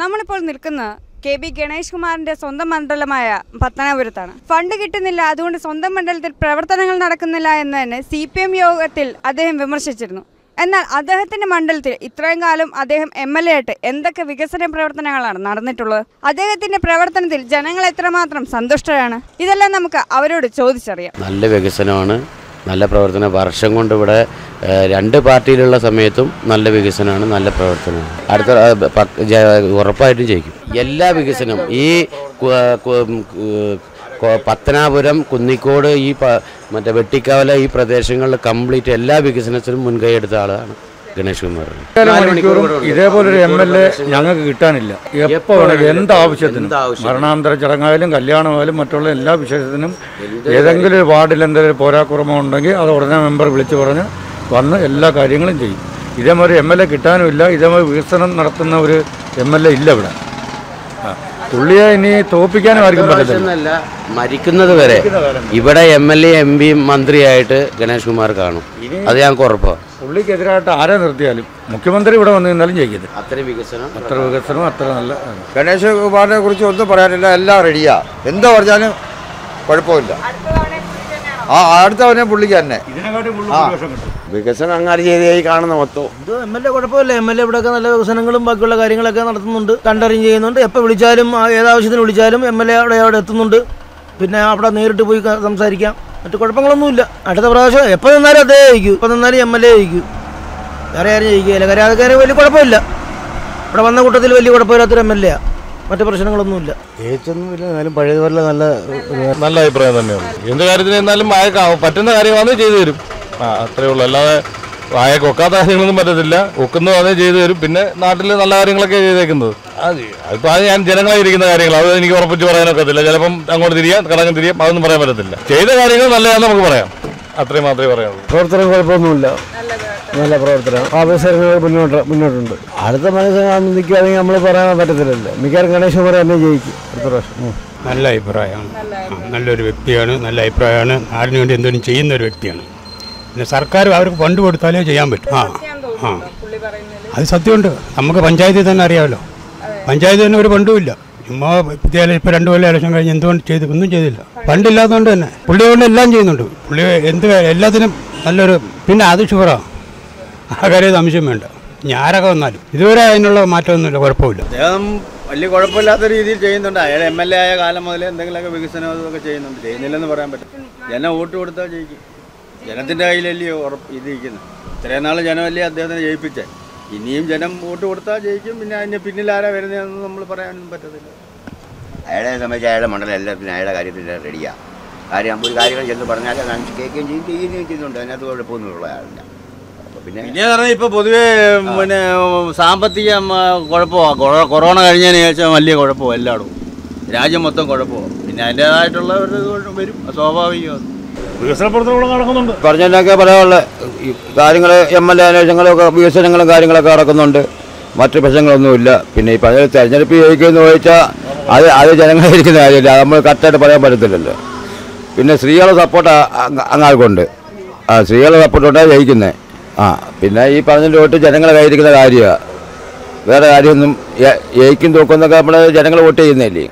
നമ്മളിപ്പോൾ നിൽക്കുന്ന K B Ganesh കുമാറിന്റെ സ്വന്തം മണ്ഡലമായ പത്തനാപുരത്താണ്. ഫണ്ട് കിട്ടുന്നില്ല അതുകൊണ്ട് സ്വന്തം മണ്ഡലത്തിൽ പ്രവർത്തനങ്ങൾ നടക്കുന്നില്ല എന്ന് തന്നെ സി പി എം യോഗത്തിൽ അദ്ദേഹം വിമർശിച്ചിരുന്നു. എന്നാൽ അദ്ദേഹത്തിന്റെ മണ്ഡലത്തിൽ ഇത്രയും കാലം അദ്ദേഹം എം എൽ എ ആയിട്ട് എന്തൊക്കെ വികസന പ്രവർത്തനങ്ങളാണ് നടന്നിട്ടുള്ളത്? അദ്ദേഹത്തിന്റെ പ്രവർത്തനത്തിൽ ജനങ്ങൾ എത്രമാത്രം സന്തുഷ്ടരാണ്? ഇതെല്ലാം നമുക്ക് അവരോട് ചോദിച്ചറിയാം. നല്ല വികസനമാണ്. നല്ല പ്രവർത്തനം. വർഷം കൊണ്ട് ഇവിടെ രണ്ട് പാർട്ടിയിലുള്ള സമയത്തും നല്ല വികസനമാണ് നല്ല പ്രവർത്തനമാണ്. അടുത്ത ഉറപ്പായിട്ടും ജയിക്കും. എല്ലാ വികസനം ഈ പത്തനാപുരം കുന്നിക്കോട് ഈ മറ്റേ വെട്ടിക്കാവല ഈ പ്രദേശങ്ങളിൽ കംപ്ലീറ്റ് എല്ലാ വികസനത്തിനും മുൻകൈ എടുത്ത ആളാണ് ഗണേഷ് കുമാർ. ഇതേപോലൊരു എം എൽ എ ഞങ്ങൾക്ക് കിട്ടാനില്ല. എപ്പോൾ എന്താവശ്യത്തിനും എന്ത് ആവശ്യത്തിനും. മരണാന്തര ചടങ്ങായാലും കല്യാണമായാലും മറ്റുള്ള എല്ലാ വിശേഷത്തിനും ഏതെങ്കിലും ഒരു വാർഡിൽ എന്തെങ്കിലും പോരാക്കുറമോ ഉണ്ടെങ്കിൽ അത് ഉടനെ മെമ്പർ വിളിച്ചു പറഞ്ഞ് വന്ന് എല്ലാ കാര്യങ്ങളും ചെയ്യും. ഇതേമാതിരി എം എൽ എ കിട്ടാനുമില്ല. ഇതേമാതിരി വികസനം നടത്തുന്ന ഒരു എം എൽ എ ഇല്ല ഇവിടെ. പുള്ളിയെ ഇനി തോപ്പിക്കാനും ആർക്കും പറ്റത്തില്ല. മരിക്കുന്നത് വരെ ഇവിടെ M L A M P മന്ത്രിയായിട്ട് Ganesh Kumar കാണും. അത് ഞങ്ങൾക്ക് ഉറപ്പാണ് പുള്ളിക്കെതിരായിട്ട് ആരെ നിർത്തിയാലും മുഖ്യമന്ത്രി ഇവിടെ വന്നു നിന്നാലും ജയിക്കത്തില്ല അത്ര വികസനം അത്ര വികസനം അത്ര നല്ല ഗണേഷ് കുമാറിനെ കുറിച്ച് ഒന്നും പറയാനില്ല എല്ലാം റെഡിയാ എന്താ പറഞ്ഞാലും കുഴപ്പമില്ല. ആ അടുത്തവനെ പുള്ളിക്ക് തന്നെ. വികസനം അങ്ങനെ ചെയ്തായി കാണുന്ന മൊത്തം ഇത് എം എൽ എ കുഴപ്പമില്ല. എം എൽ എ ഇവിടെയൊക്കെ നല്ല വികസനങ്ങളും ബാക്കിയുള്ള കാര്യങ്ങളൊക്കെ നടത്തുന്നുണ്ട്. കണ്ടറിഞ്ഞ് ചെയ്യുന്നുണ്ട്. എപ്പോൾ വിളിച്ചാലും ഏതാവശ്യത്തിന് വിളിച്ചാലും എം എൽ എ അവിടെ അവിടെ എത്തുന്നുണ്ട്. പിന്നെ അവിടെ നേരിട്ട് പോയി സംസാരിക്കാം. മറ്റു കുഴപ്പങ്ങളൊന്നുമില്ല. അടുത്ത പ്രാവശ്യം എപ്പോൾ നിന്നാലും അതേ ജയിക്കും എപ്പോൾ നിന്നാലും എം എൽ എ ജയിക്കും വേറെ ആരും ജയിക്കുകയില്ല. കാര്യം അതൊക്കെ വലിയ കുഴപ്പമില്ല. ഇവിടെ വന്ന കൂട്ടത്തിൽ വലിയ കുഴപ്പമില്ലാത്തൊരു എം എൽ എ മറ്റു പ്രശ്നങ്ങളൊന്നുമില്ല. പ്രത്യേകിച്ചൊന്നുമില്ല. എന്നാലും പഴയതുപോലെ നല്ല നല്ല അഭിപ്രായം തന്നെയാണ്. എന്ത് കാര്യത്തിന് എന്നാലും വായ പറ്റുന്ന കാര്യമാണ് ചെയ്തു തരും. ആ അത്രേ ഉള്ളൂ. അല്ലാതെ വായക്ക് ഒക്കാത്ത കാര്യങ്ങളൊന്നും പറ്റത്തില്ല. ഒക്കുന്നത് അതേ ചെയ്തു തരും. പിന്നെ നാട്ടിൽ നല്ല കാര്യങ്ങളൊക്കെ ചെയ്തേക്കുന്നത്. അത് അതിപ്പോൾ അത് ഞാൻ ജനങ്ങളായിരിക്കുന്ന കാര്യങ്ങൾ അത് എനിക്ക് ഉറപ്പിച്ച് പറയാനൊക്കത്തില്ല ചിലപ്പം അങ്ങോട്ട് തിരിയാം കടങ്ങ് തിരിയാം. അതൊന്നും പറയാൻ പറ്റത്തില്ല. ചെയ്ത കാര്യങ്ങൾ നല്ലതാണെന്ന് നമുക്ക് പറയാം. അത്രയും മാത്രമേ പറയാനുള്ളൂ. പ്രവർത്തനം കുഴപ്പമൊന്നുമില്ല. നല്ല പ്രവർത്തനം. ആവശ്യങ്ങൾ മുന്നോട്ട് മുന്നോട്ടുണ്ട്. അടുത്ത മത്സരം നിൽക്കുകയാണെങ്കിൽ നമ്മൾ പറയാൻ പറ്റത്തില്ലല്ലോ. മിക്കവാറും ഗണേശ് കുമാർ തന്നെ ജയിക്കും അടുത്ത പ്രാവശ്യം. നല്ല അഭിപ്രായമാണ്. നല്ലൊരു വ്യക്തിയാണ് നല്ല അഭിപ്രായമാണ്. ആരിനു വേണ്ടി എന്തെങ്കിലും ചെയ്യുന്ന ഒരു വ്യക്തിയാണ്. പിന്നെ സർക്കാർ അവർക്ക് ഫണ്ട് കൊടുത്താലേ ചെയ്യാൻ പറ്റും. ആ ആ. അത് സത്യമുണ്ട്. നമുക്ക് പഞ്ചായത്തിൽ തന്നെ അറിയാമല്ലോ. പഞ്ചായത്തിൽ തന്നെ ഒരു ഫണ്ടുമില്ല ചുമ്മാ വിദ്യാലയം ഇപ്പോൾ രണ്ട് കൊല്ലം ഇലക്ഷൻ കഴിഞ്ഞ് എന്തുകൊണ്ട് ചെയ്ത് ഒന്നും ചെയ്തില്ല. ഫണ്ടില്ലാത്തതുകൊണ്ട് തന്നെ. പുള്ളി കൊണ്ട് എല്ലാം ചെയ്യുന്നുണ്ട്. പുള്ളി എന്ത് എല്ലാത്തിനും നല്ലൊരു പിന്നെ അത് ഷുഗറാണ് ആ കാര്യം സംശയം വേണ്ട. ഞാനൊക്കെ വന്നാലും. ഇതുവരെ അതിനുള്ള മാറ്റമൊന്നുമില്ല കുഴപ്പമില്ല. അദ്ദേഹം വലിയ കുഴപ്പമില്ലാത്ത രീതിയിൽ ചെയ്യുന്നുണ്ട്. അയാൾ എം എൽ എ ആയ കാലം മുതൽ എന്തെങ്കിലുമൊക്കെ വികസനം അതൊക്കെ ചെയ്യുന്നുണ്ട്. ചെയ്യുന്നില്ലെന്ന് പറയാൻ പറ്റും ജനം വോട്ട് കൊടുത്താൽ ജയിക്കും. ജനത്തിന്റെ കയ്യിലല്ലേ ഉറപ്പ് ഇത് ഇരിക്കുന്നത് ഇത്രയും നാൾ ജനമല്ലേ അദ്ദേഹത്തിനെ ജയിപ്പിച്ചേ? ഇനിയും ജനം വോട്ട് കൊടുത്താൽ ജയിക്കും. പിന്നെ അതിന്റെ പിന്നിൽ ആരാ വരുന്നതെന്ന് നമ്മൾ പറയാനൊന്നും പറ്റത്തില്ല. അയാളെ സംബന്ധിച്ച് അയാളുടെ മണ്ഡലം എല്ലാത്തിനും അയാളുടെ കാര്യത്തിൽ റെഡിയാണ് കാര്യം ഒരു കാര്യങ്ങൾ ചെന്ന് പറഞ്ഞാൽ കേൾക്കുകയും ചെയ്യും ചെയ്യുകയും ചെയ്യുന്നുണ്ട്. അതിനകത്ത് കുഴപ്പമൊന്നുമുള്ള ആളില്ല. പിന്നെ പിന്നെ പറഞ്ഞാൽ ഇപ്പൊ പൊതുവേ പിന്നെ സാമ്പത്തിക കുഴപ്പമാണ് കൊറോണ കഴിഞ്ഞതിന് ശേഷം വലിയ കുഴപ്പമാണ് എല്ലായിടും രാജ്യം മൊത്തം കുഴപ്പമാണ് പിന്നെ അതിന്റെതായിട്ടുള്ള ഒരു ഇത് വരും. സ്വാഭാവികമാണ് വികസന പ്രവർത്തനങ്ങൾ നടക്കുന്നുണ്ട്. പറഞ്ഞതിനൊക്കെ പറയാനുള്ള കാര്യങ്ങൾ എം എൽ എ അന്വേഷണങ്ങളൊക്കെ വികസനങ്ങളും കാര്യങ്ങളൊക്കെ നടക്കുന്നുണ്ട്. മറ്റു പ്രശ്നങ്ങളൊന്നുമില്ല. പിന്നെ ഈ പറഞ്ഞ തെരഞ്ഞെടുപ്പ് ചോദിക്കുമെന്ന് ചോദിച്ചാൽ അത് അത് ജനങ്ങളായിരിക്കുന്ന കാര്യമില്ല. നമ്മൾ കറക്റ്റായിട്ട് പറയാൻ പറ്റത്തില്ലല്ലോ. പിന്നെ സ്ത്രീകളുടെ സപ്പോർട്ട് അങ്ങാർക്കുണ്ട് ആ സ്ത്രീകളുടെ സപ്പോർട്ടുണ്ടായി ജയിക്കുന്നത് ആ പിന്നെ ഈ പറഞ്ഞ വോട്ട് ജനങ്ങളെ കയ്യിരിക്കുന്ന കാര്യമാണ് വേറെ കാര്യമൊന്നും ഏയ്ക്കും തൂക്കം എന്നൊക്കെ നമ്മൾ ജനങ്ങൾ വോട്ട് ചെയ്യുന്നതല്ലേ